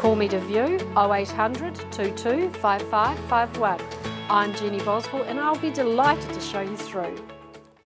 Call me to view 0800 22 5551. I'm Jenny Boswell and I'll be delighted to show you through.